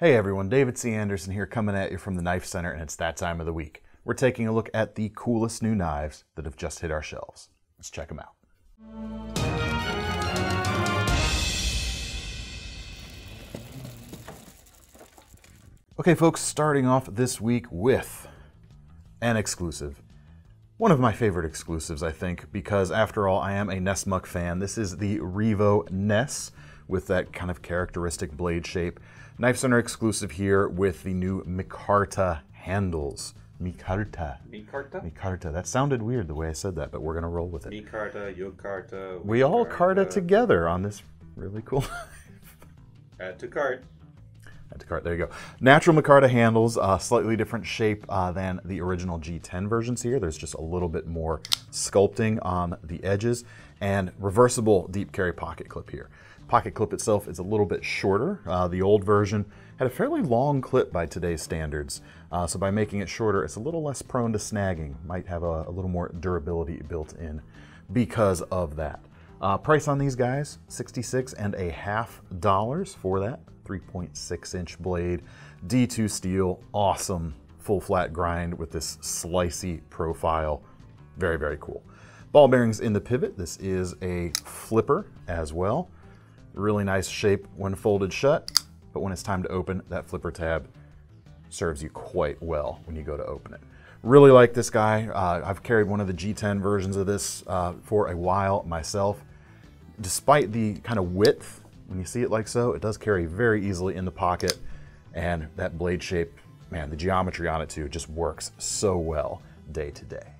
Hey everyone, David C. Anderson here coming at you from the Knife Center, and it's that time of the week. We're taking a look at the coolest new knives that have just hit our shelves. Let's check them out. Okay, folks, starting off this week with an exclusive. One of my favorite exclusives, I think, because after all, I am a Nessmuk fan. This is the Revo Ness with that kind of characteristic blade shape. Knife Center exclusive here with the new Micarta handles. Micarta. Micarta? Micarta. That sounded weird the way I said that, but we're going to roll with it. Micarta, Yokarta. We all carta together on this really cool Add to cart. Add to cart. There you go. Natural micarta handles, uh, slightly different shape uh, than the original G10 versions here. There's just a little bit more sculpting on the edges and reversible deep carry pocket clip here. Pocket clip itself is a little bit shorter. Uh, the old version had a fairly long clip by today's standards. Uh, so by making it shorter, it's a little less prone to snagging. Might have a, a little more durability built in because of that. Uh, price on these guys, 66 and a half dollars for that. 3.6 inch blade, D2 steel, awesome full flat grind with this slicey profile. Very, very cool. Ball bearings in the pivot. This is a flipper as well. Really nice shape when folded shut, but when it's time to open, that flipper tab serves you quite well when you go to open it. Really like this guy. Uh, I've carried one of the G10 versions of this uh, for a while myself. Despite the kind of width, when you see it like so, it does carry very easily in the pocket. And that blade shape, man, the geometry on it too just works so well day to day.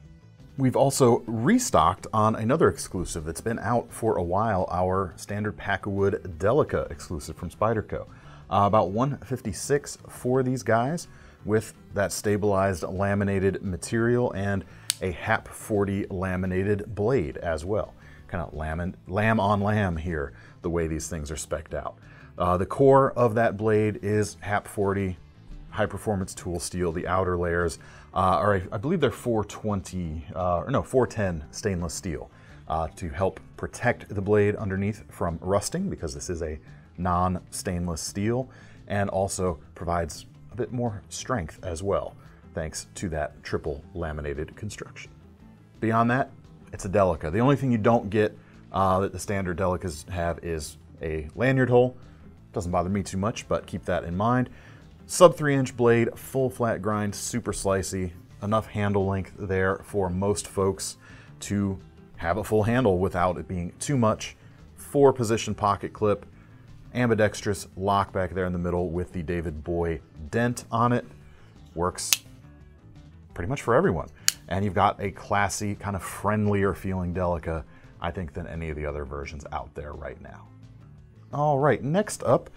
We've also restocked on another exclusive that's been out for a while, our standard Pakkawood Delica exclusive from Spyderco. Uh, about 156 for these guys with that stabilized laminated material and a HAP 40 laminated blade as well. Kind of lamb, lamb on lamb here, the way these things are specced out. Uh, the core of that blade is HAP 40 high performance tool steel. The outer layers uh, are, I believe they're 420, uh, or no, 410 stainless steel uh, to help protect the blade underneath from rusting because this is a non-stainless steel and also provides a bit more strength as well thanks to that triple laminated construction. Beyond that, it's a Delica. The only thing you don't get uh, that the standard Delicas have is a lanyard hole. Doesn't bother me too much, but keep that in mind. Sub 3 inch blade, full flat grind, super slicey, enough handle length there for most folks to have a full handle without it being too much. Four position pocket clip, ambidextrous lock back there in the middle with the David Boye dent on it. Works pretty much for everyone. And you've got a classy, kind of friendlier feeling Delica, I think, than any of the other versions out there right now. All right, next up,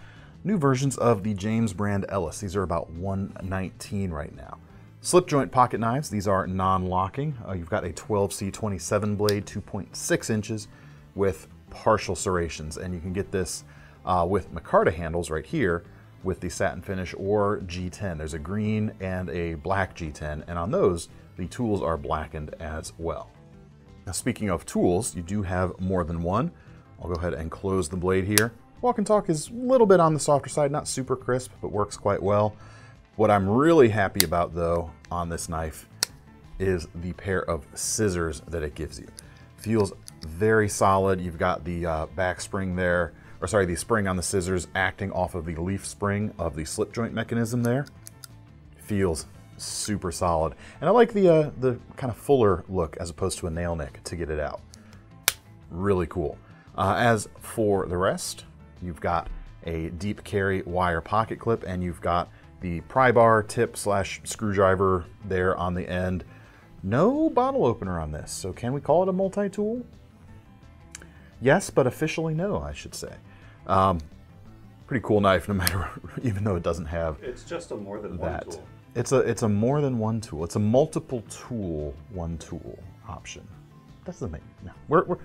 new versions of the James brand Ellis. These are about 119 right now. Slip joint pocket knives, these are non-locking. Uh, you've got a 12C27 blade, 2.6 inches with partial serrations, and you can get this uh, with micarta handles right here with the satin finish or G10. There's a green and a black G10, and on those, the tools are blackened as well. Now speaking of tools, you do have more than one. I'll go ahead and close the blade here. Walk and Talk is a little bit on the softer side, not super crisp, but works quite well. What I'm really happy about though on this knife is the pair of scissors that it gives you. Feels very solid. You've got the uh, back spring there, or sorry, the spring on the scissors acting off of the leaf spring of the slip joint mechanism there. Feels super solid. And I like the, uh, the kind of fuller look as opposed to a nail nick to get it out. Really cool. Uh, as for the rest, You've got a deep carry wire pocket clip and you've got the pry bar tip slash screwdriver there on the end. No bottle opener on this, so can we call it a multi-tool? Yes, but officially no, I should say. Um, pretty cool knife, no matter, even though it doesn't have. It's just a more than that. one tool. It's a it's a more than one tool. It's a multiple tool, one tool option. That's the thing. No, we're we're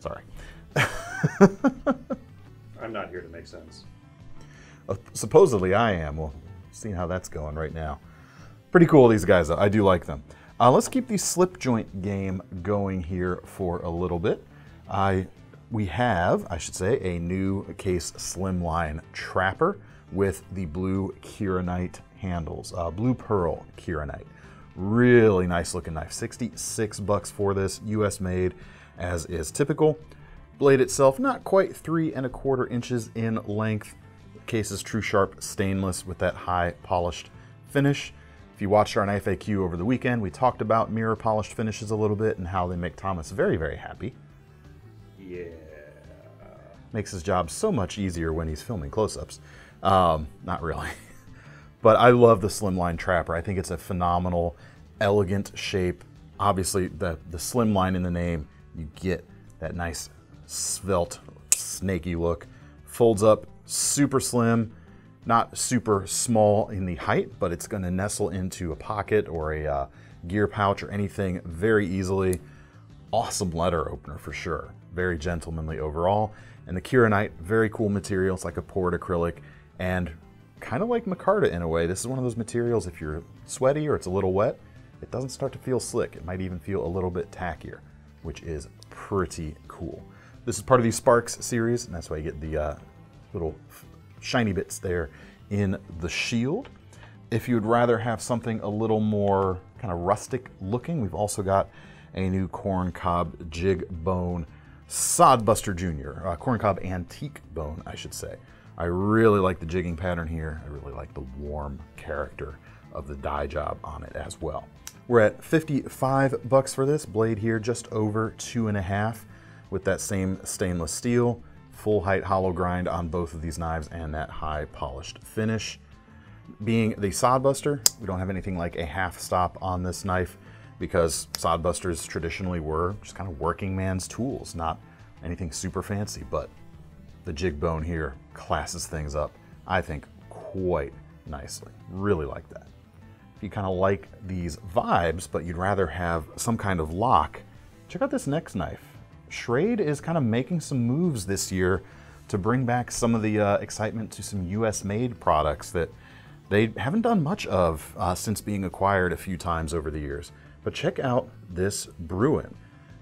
sorry. I'm not here to make sense. Uh, supposedly I am. We'll see how that's going right now. Pretty cool, these guys. I do like them. Uh, let's keep the slip joint game going here for a little bit. I we have, I should say, a new case slimline trapper with the blue Kirinite handles, uh, blue pearl Kirinite. Really nice looking knife. 66 bucks for this, US made, as is typical. Blade itself, not quite three and a quarter inches in length. Case is true sharp stainless with that high polished finish. If you watched our knife FAQ over the weekend, we talked about mirror polished finishes a little bit and how they make Thomas very, very happy. Yeah. Makes his job so much easier when he's filming close-ups. Um, not really. but I love the slimline trapper. I think it's a phenomenal, elegant shape. Obviously, the, the slimline in the name, you get that nice svelte, snaky look. Folds up super slim, not super small in the height, but it's going to nestle into a pocket or a uh, gear pouch or anything very easily. Awesome letter opener for sure. Very gentlemanly overall. And the Kirinite, very cool material. It's like a poured acrylic and kind of like micarta in a way. This is one of those materials, if you're sweaty or it's a little wet, it doesn't start to feel slick. It might even feel a little bit tackier, which is pretty cool. This is part of the SparXX series, and that's why you get the uh, little shiny bits there in the shield. If you'd rather have something a little more kind of rustic looking, we've also got a new corn cob jig bone Sodbuster Jr., uh, corn cob antique bone, I should say. I really like the jigging pattern here. I really like the warm character of the dye job on it as well. We're at 55 bucks for this blade here, just over two and a half with that same stainless steel, full height hollow grind on both of these knives and that high polished finish. Being the sodbuster, we don't have anything like a half stop on this knife because sodbusters traditionally were just kind of working man's tools, not anything super fancy, but the jig bone here classes things up, I think, quite nicely. Really like that. If you kind of like these vibes, but you'd rather have some kind of lock, check out this next knife. Schrade is kind of making some moves this year to bring back some of the uh, excitement to some US made products that they haven't done much of uh, since being acquired a few times over the years. But check out this Bruin.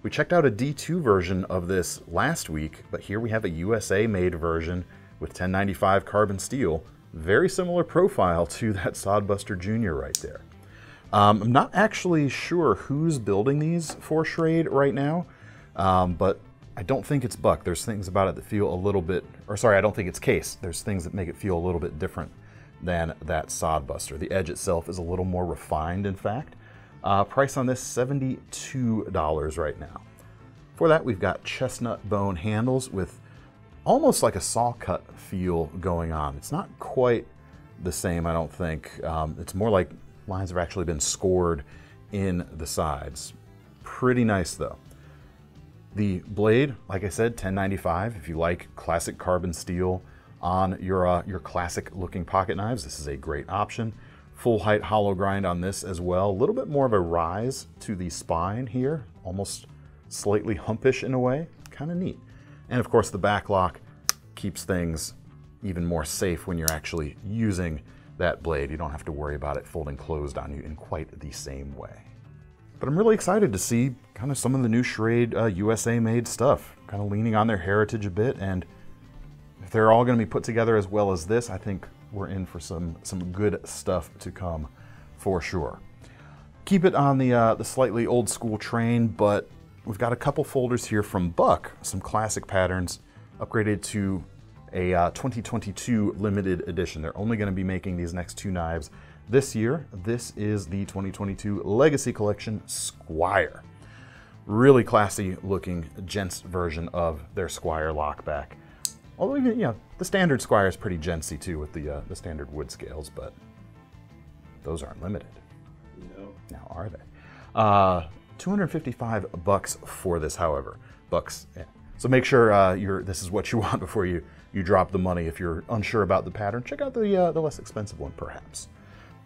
We checked out a D2 version of this last week, but here we have a USA made version with 1095 carbon steel. Very similar profile to that Sodbuster Jr. right there. Um, I'm not actually sure who's building these for Schrade right now. Um, but I don't think it's Buck. There's things about it that feel a little bit, or sorry, I don't think it's Case. There's things that make it feel a little bit different than that Sodbuster. The edge itself is a little more refined, in fact. Uh, price on this, $72 right now. For that, we've got chestnut bone handles with almost like a saw cut feel going on. It's not quite the same, I don't think. Um, it's more like lines have actually been scored in the sides. Pretty nice though. The blade, like I said, 1095. If you like classic carbon steel on your, uh, your classic looking pocket knives, this is a great option. Full height hollow grind on this as well. A little bit more of a rise to the spine here, almost slightly humpish in a way. Kind of neat. And of course the back lock keeps things even more safe when you're actually using that blade. You don't have to worry about it folding closed on you in quite the same way. But I'm really excited to see kind of some of the new Schrade uh, USA made stuff, kind of leaning on their heritage a bit. And if they're all going to be put together as well as this, I think we're in for some, some good stuff to come for sure. Keep it on the, uh, the slightly old school train, but we've got a couple folders here from Buck, some classic patterns upgraded to a uh, 2022 limited edition. They're only going to be making these next two knives this year. This is the 2022 Legacy Collection Squire. Really classy looking gents version of their Squire lockback. Although, you know, the standard Squire is pretty gentsy too with the, uh, the standard wood scales, but those aren't limited. No. Now, are they? Uh, 255 bucks for this, however. Bucks, yeah. So make sure uh, you're, this is what you want before you, you drop the money. If you're unsure about the pattern, check out the, uh, the less expensive one, perhaps.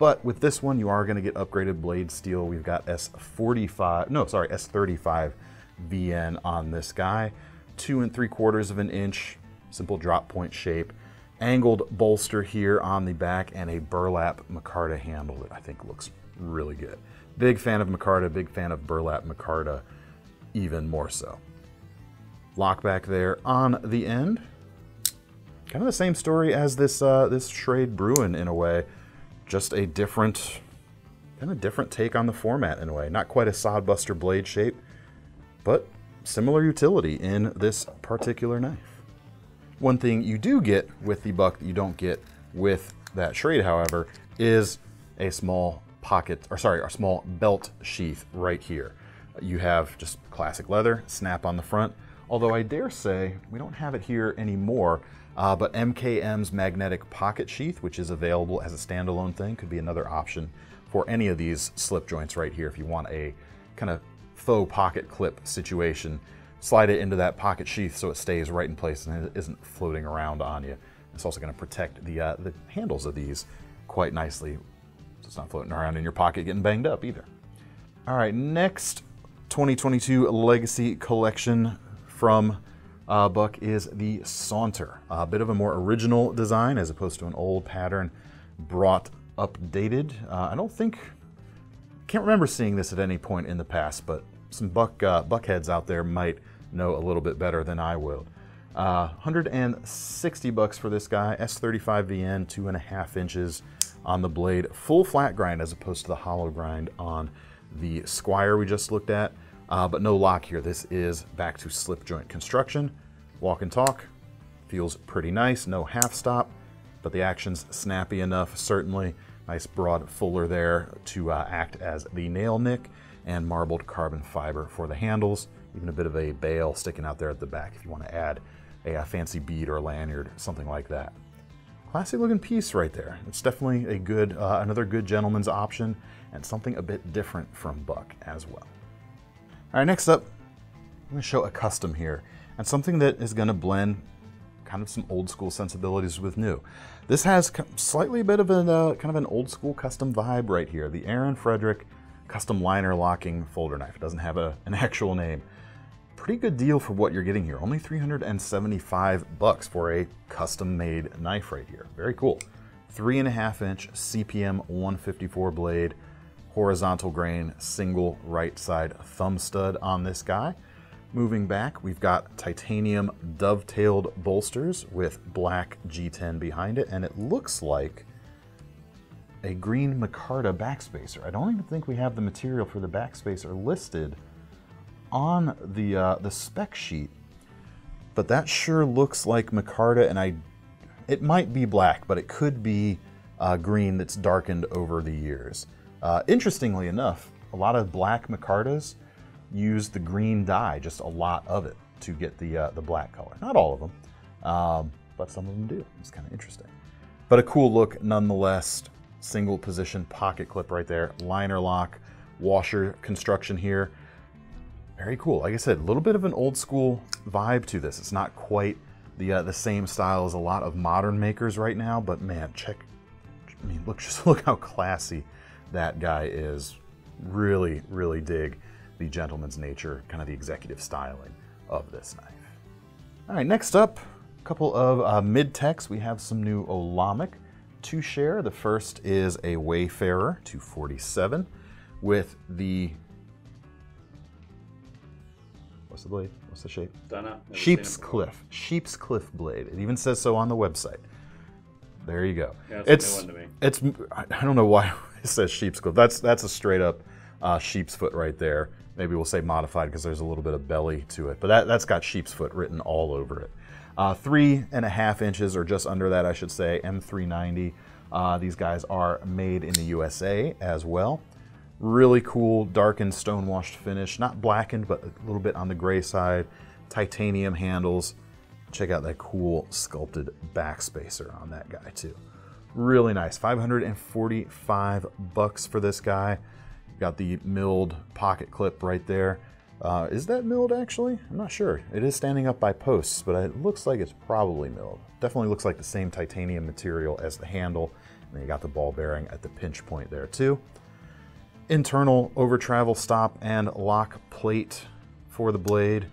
But with this one, you are going to get upgraded blade steel. We've got S45, no, sorry, S35 VN on this guy. Two and three quarters of an inch, simple drop point shape. Angled bolster here on the back and a burlap micarta handle that I think looks really good. Big fan of micarta, big fan of burlap micarta, even more so. Lock back there on the end. kind of the same story as this uh, this Schrade Bruin in a way, just a different, kind of different take on the format in a way. Not quite a sodbuster blade shape, but similar utility in this particular knife. One thing you do get with the buck that you don't get with that Schrade, however, is a small pocket, or sorry, a small belt sheath right here. You have just classic leather, snap on the front, although I dare say we don't have it here anymore, uh, but MKM's magnetic pocket sheath, which is available as a standalone thing, could be another option for any of these slip joints right here if you want a kind of faux pocket clip situation. Slide it into that pocket sheath so it stays right in place and it isn't floating around on you. It's also going to protect the, uh, the handles of these quite nicely so it's not floating around in your pocket getting banged up either. All right, next 2022 Legacy Collection from uh, Buck is the Saunter. A bit of a more original design as opposed to an old pattern brought updated. Uh, I don't think, can't remember seeing this at any point in the past, but some Buck uh, Buckheads out there might know a little bit better than I will. Uh, 160 bucks for this guy, S35VN, two and a half inches on the blade, full flat grind as opposed to the hollow grind on the Squire we just looked at, uh, but no lock here. This is back to slip joint construction. Walk and talk, feels pretty nice, no half stop, but the action's snappy enough, certainly. Nice broad fuller there to uh, act as the nail nick and marbled carbon fiber for the handles. Even a bit of a bail sticking out there at the back if you want to add a, a fancy bead or lanyard, something like that. Classy looking piece right there. It's definitely a good, uh, another good gentleman's option and something a bit different from Buck as well. All right, next up, I'm gonna show a custom here and something that is gonna blend kind of some old school sensibilities with new. This has slightly a bit of a uh, kind of an old school custom vibe right here. The Aaron Frederick custom liner locking folder knife. It doesn't have a, an actual name. Pretty good deal for what you're getting here. Only 375 bucks for a custom made knife right here. Very cool. Three and a half inch CPM 154 blade, horizontal grain, single right side thumb stud on this guy. Moving back, we've got titanium dovetailed bolsters with black G10 behind it, and it looks like a green micarta backspacer. I don't even think we have the material for the backspacer listed on the, uh, the spec sheet, but that sure looks like micarta, and I, it might be black, but it could be uh, green that's darkened over the years. Uh, interestingly enough, a lot of black micartas use the green dye, just a lot of it, to get the, uh, the black color. Not all of them, um, but some of them do. It's kind of interesting. But a cool look nonetheless. Single position pocket clip right there. Liner lock, washer construction here. Very cool. Like I said, a little bit of an old school vibe to this. It's not quite the uh, the same style as a lot of modern makers right now, but man, check. I mean, look just look how classy that guy is. Really, really dig the gentleman's nature, kind of the executive styling of this knife. All right, next up, a couple of uh, mid-techs. We have some new Olamic to share. The first is a Wayfarer 247 with the, what's the blade? What's the shape? Don't know. Sheep's seen it before. Cliff. Sheep's Cliff blade. It even says so on the website. There you go. Yeah, it's a new one to me. It's I don't know why it says sheep's cliff. That's that's a straight up uh, sheep's foot right there. Maybe we'll say modified because there's a little bit of belly to it, but that that's got sheep's foot written all over it. Uh, three and a half inches, or just under that, I should say, M390. Uh, these guys are made in the USA as well. Really cool, darkened, stone-washed finish. Not blackened, but a little bit on the gray side. Titanium handles. Check out that cool sculpted backspacer on that guy too. Really nice. 545 bucks for this guy. Got the milled pocket clip right there. Uh, is that milled actually? I'm not sure. It is standing up by posts, but it looks like it's probably milled. Definitely looks like the same titanium material as the handle. And then you got the ball bearing at the pinch point there too. Internal over travel stop and lock plate for the blade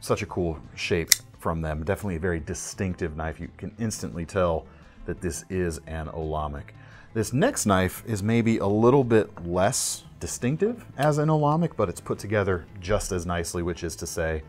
such a cool shape from them. Definitely a very distinctive knife. You can instantly tell that this is an Olamic. This next knife is maybe a little bit less distinctive as an Olamic, but it's put together just as nicely, which is to say,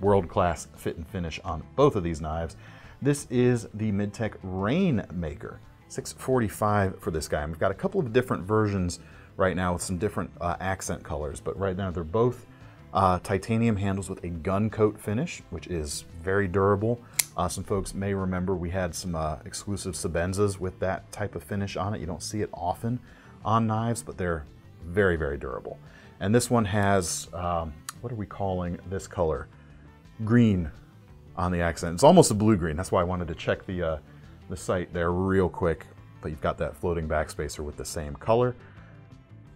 world-class fit and finish on both of these knives. This is the Midtech Rainmaker. 645 for this guy. And we've got a couple of different versions right now with some different uh, accent colors, but right now they're both uh, titanium handles with a gun coat finish, which is very durable. Uh, some folks may remember we had some uh, exclusive Sebenzas with that type of finish on it. You don't see it often on knives, but they're very, very durable. And this one has, um, what are we calling this color? Green on the accent. It's almost a blue-green. That's why I wanted to check the, uh, the sight there real quick. But you've got that floating backspacer with the same color.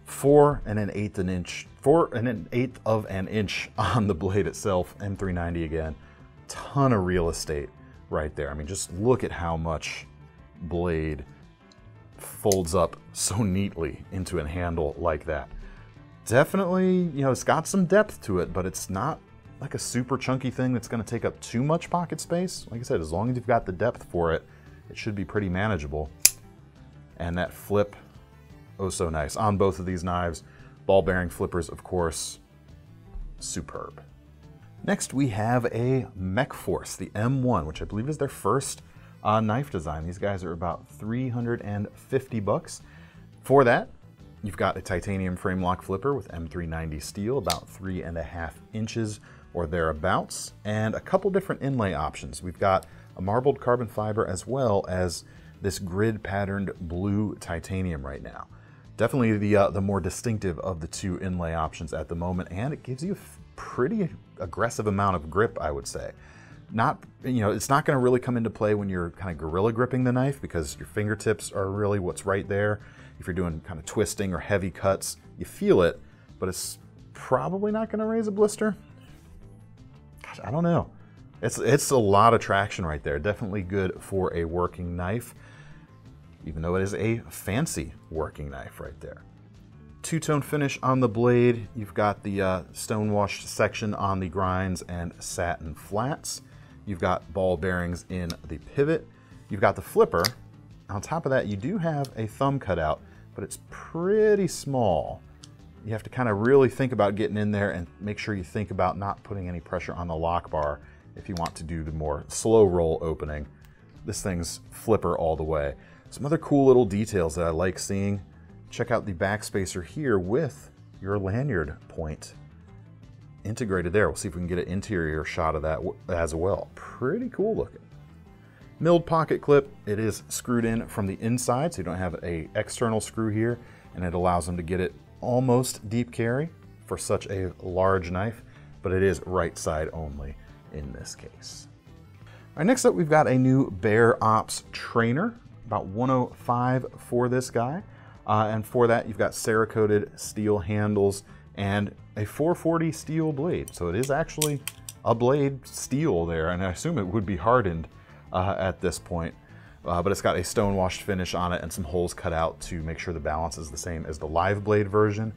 Four and an eighth an inch, four and an eighth of an inch on the blade itself. M390 again. Ton of real estate right there. I mean, just look at how much blade folds up so neatly into a handle like that. Definitely, you know, it's got some depth to it, but it's not like a super chunky thing that's going to take up too much pocket space. Like I said, as long as you've got the depth for it, it should be pretty manageable. And that flip, oh so nice. On both of these knives, ball bearing flippers, of course, superb. Next, we have a Mechforce, the M1, which I believe is their first uh, knife design. These guys are about 350 bucks. For that, you've got a titanium frame lock flipper with M390 steel, about three and a half inches or thereabouts, and a couple different inlay options. We've got a marbled carbon fiber as well as this grid patterned blue titanium right now. Definitely the, uh, the more distinctive of the two inlay options at the moment, and it gives you a pretty aggressive amount of grip, I would say. Not, you know, it's not going to really come into play when you're kind of gorilla gripping the knife because your fingertips are really what's right there. If you're doing kind of twisting or heavy cuts, you feel it, but it's probably not going to raise a blister. Gosh, I don't know. It's, it's a lot of traction right there. Definitely good for a working knife, even though it is a fancy working knife right there. Two-tone finish on the blade. You've got the uh, stone-washed section on the grinds and satin flats. You've got ball bearings in the pivot. You've got the flipper. On top of that, you do have a thumb cutout, but it's pretty small you have to kind of really think about getting in there and make sure you think about not putting any pressure on the lock bar if you want to do the more slow roll opening. This thing's flipper all the way. Some other cool little details that I like seeing. Check out the backspacer here with your lanyard point integrated there. We'll see if we can get an interior shot of that as well. Pretty cool looking. Milled pocket clip. It is screwed in from the inside, so you don't have a external screw here, and it allows them to get it almost deep carry for such a large knife, but it is right side only in this case. All right, next up we've got a new Bear Ops trainer, about 105 for this guy. Uh, and for that you've got Cerakoted steel handles and a 440 steel blade. So it is actually a blade steel there, and I assume it would be hardened uh, at this point uh, but it's got a stone washed finish on it and some holes cut out to make sure the balance is the same as the live blade version.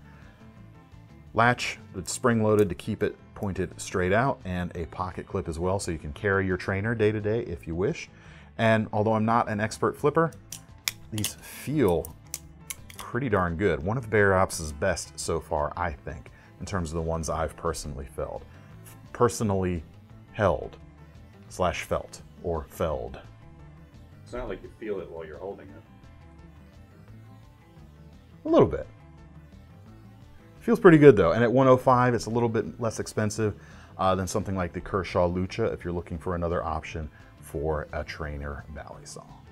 Latch that's spring loaded to keep it pointed straight out and a pocket clip as well so you can carry your trainer day to day if you wish. And although I'm not an expert flipper, these feel pretty darn good. One of Bear Ops' best so far, I think, in terms of the ones I've personally felt. Personally held slash felt or felled. It's not like you feel it while you're holding it. A little bit. Feels pretty good though, and at 105 it's a little bit less expensive uh, than something like the Kershaw Lucha if you're looking for another option for a trainer Balisong.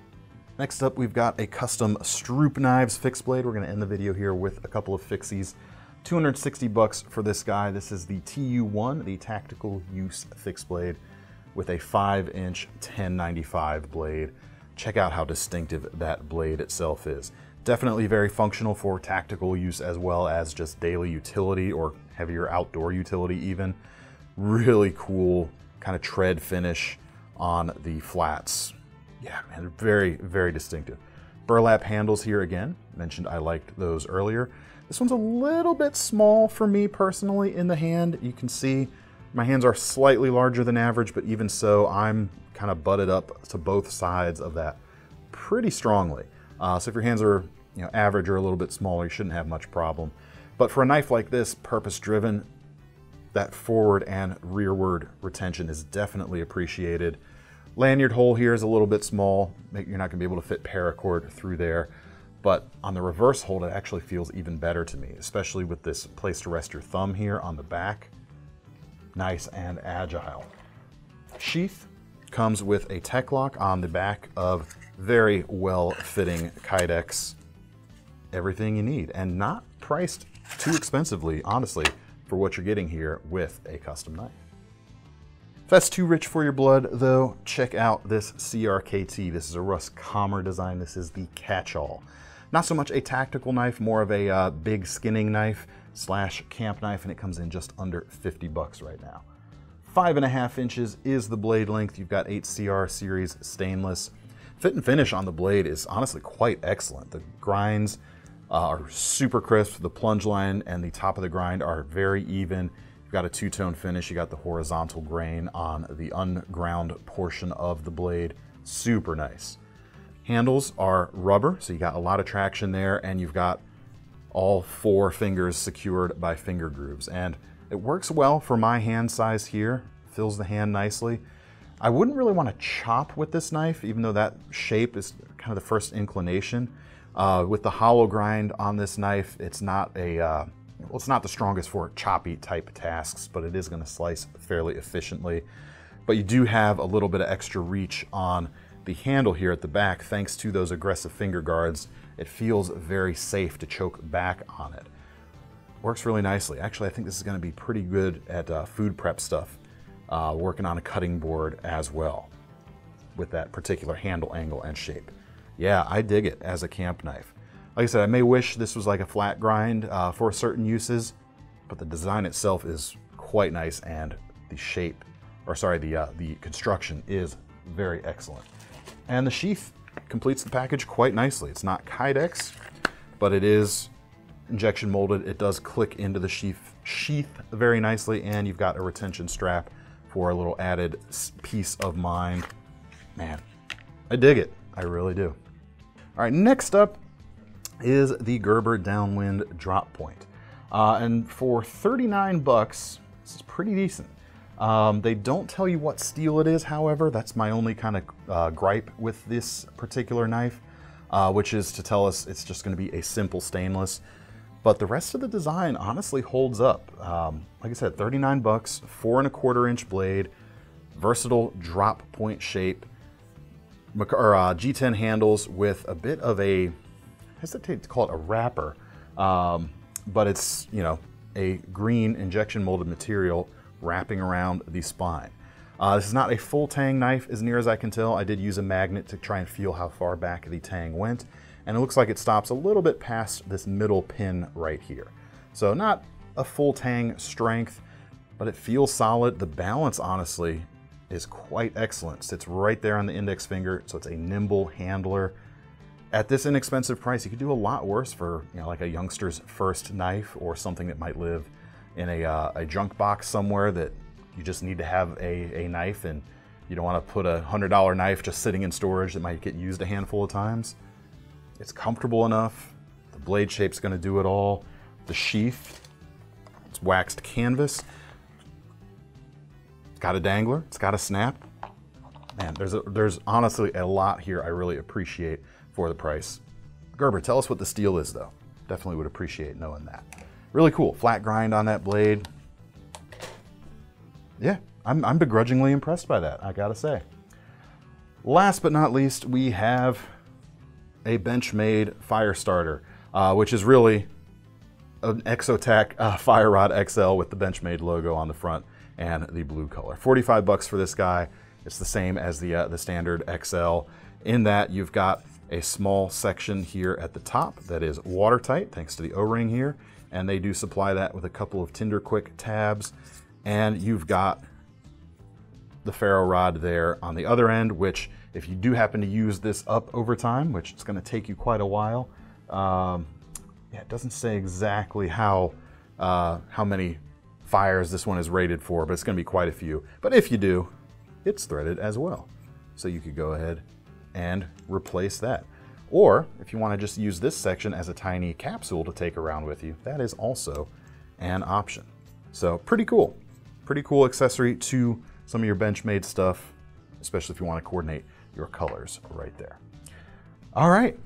Next up we've got a custom Stroup Knives fixed blade. We're going to end the video here with a couple of fixies. 260 bucks for this guy. This is the TU1, the Tactical Use Fixed Blade with a 5 inch 1095 blade check out how distinctive that blade itself is. Definitely very functional for tactical use as well as just daily utility or heavier outdoor utility even. Really cool kind of tread finish on the flats. Yeah, man, very, very distinctive. Burlap handles here again. Mentioned I liked those earlier. This one's a little bit small for me personally in the hand. You can see my hands are slightly larger than average, but even so, I'm kind of butted up to both sides of that pretty strongly. Uh, so if your hands are you know, average or a little bit smaller, you shouldn't have much problem. But for a knife like this, purpose driven, that forward and rearward retention is definitely appreciated. Lanyard hole here is a little bit small. You're not gonna be able to fit paracord through there. But on the reverse hold, it actually feels even better to me, especially with this place to rest your thumb here on the back. Nice and agile. Sheath comes with a Tek-Lok on the back of very well-fitting Kydex. Everything you need and not priced too expensively, honestly, for what you're getting here with a custom knife. If that's too rich for your blood, though, check out this CRKT. This is a Russ Kommer design. This is the catch-all. Not so much a tactical knife, more of a uh, big skinning knife slash camp knife, and it comes in just under 50 bucks right now. Five and a half inches is the blade length. You've got 8CR series stainless. Fit and finish on the blade is honestly quite excellent. The grinds uh, are super crisp. The plunge line and the top of the grind are very even. Got a two-tone finish. You got the horizontal grain on the unground portion of the blade. Super nice. Handles are rubber, so you got a lot of traction there, and you've got all four fingers secured by finger grooves. And it works well for my hand size here, fills the hand nicely. I wouldn't really want to chop with this knife, even though that shape is kind of the first inclination. Uh, with the hollow grind on this knife, it's not a, uh, well, it's not the strongest for choppy type tasks, but it is going to slice fairly efficiently. But you do have a little bit of extra reach on the handle here at the back, thanks to those aggressive finger guards, it feels very safe to choke back on it. Works really nicely. Actually, I think this is going to be pretty good at uh, food prep stuff, uh, working on a cutting board as well with that particular handle angle and shape. Yeah, I dig it as a camp knife. Like I said, I may wish this was like a flat grind uh, for certain uses, but the design itself is quite nice and the shape, or sorry, the, uh, the construction is very excellent. And the sheath completes the package quite nicely. It's not Kydex, but it is injection molded. It does click into the sheath, sheath very nicely, and you've got a retention strap for a little added peace of mind. Man, I dig it. I really do. All right, next up is the Gerber Downwind Drop Point. Uh, and for 39 bucks, this is pretty decent. Um, they don't tell you what steel it is, however. That's my only kind of uh, gripe with this particular knife, uh, which is to tell us it's just going to be a simple stainless. But the rest of the design honestly holds up. Um, like I said, 39 bucks, four and a quarter inch blade, versatile drop point shape, or, uh, G10 handles with a bit of a, hesitate to call it a wrapper, um, but it's, you know, a green injection molded material wrapping around the spine. Uh, this is not a full tang knife as near as I can tell. I did use a magnet to try and feel how far back the tang went, and it looks like it stops a little bit past this middle pin right here. So not a full tang strength, but it feels solid. The balance, honestly, is quite excellent. Sits right there on the index finger, so it's a nimble handler. At this inexpensive price, you could do a lot worse for, you know, like a youngster's first knife or something that might live in a, uh, a junk box somewhere that you just need to have a, a knife and you don't want to put a $100 knife just sitting in storage that might get used a handful of times. It's comfortable enough. The blade shape's going to do it all. The sheath, it's waxed canvas. It's got a dangler. It's got a snap. Man, there's, a, there's honestly a lot here I really appreciate for the price. Gerber, tell us what the steel is though. Definitely would appreciate knowing that. Really cool, flat grind on that blade. Yeah, I'm, I'm begrudgingly impressed by that, I gotta say. Last but not least, we have a Benchmade fire starter, uh, which is really an Exotac uh, Fire Rod XL with the Benchmade logo on the front and the blue color. 45 bucks for this guy. It's the same as the, uh, the standard XL in that you've got a small section here at the top that is watertight thanks to the O-ring here and they do supply that with a couple of TinderQuik tabs. And you've got the ferro rod there on the other end, which if you do happen to use this up over time, which it's gonna take you quite a while, um, yeah, it doesn't say exactly how, uh, how many fires this one is rated for, but it's gonna be quite a few. But if you do, it's threaded as well. So you could go ahead and replace that. Or if you want to just use this section as a tiny capsule to take around with you, that is also an option. So pretty cool. Pretty cool accessory to some of your Benchmade stuff, especially if you want to coordinate your colors right there. All right,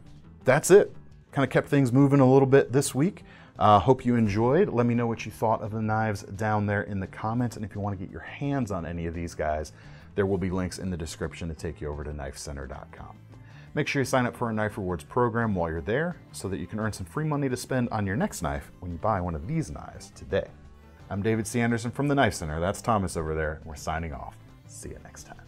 that's it. Kind of kept things moving a little bit this week. Uh, hope you enjoyed. Let me know what you thought of the knives down there in the comments. And if you want to get your hands on any of these guys, there will be links in the description to take you over to knifecenter.com. Make sure you sign up for our Knife Rewards program while you're there so that you can earn some free money to spend on your next knife when you buy one of these knives today. I'm David C. Anderson from the Knife Center. That's Thomas over there. We're signing off. See you next time.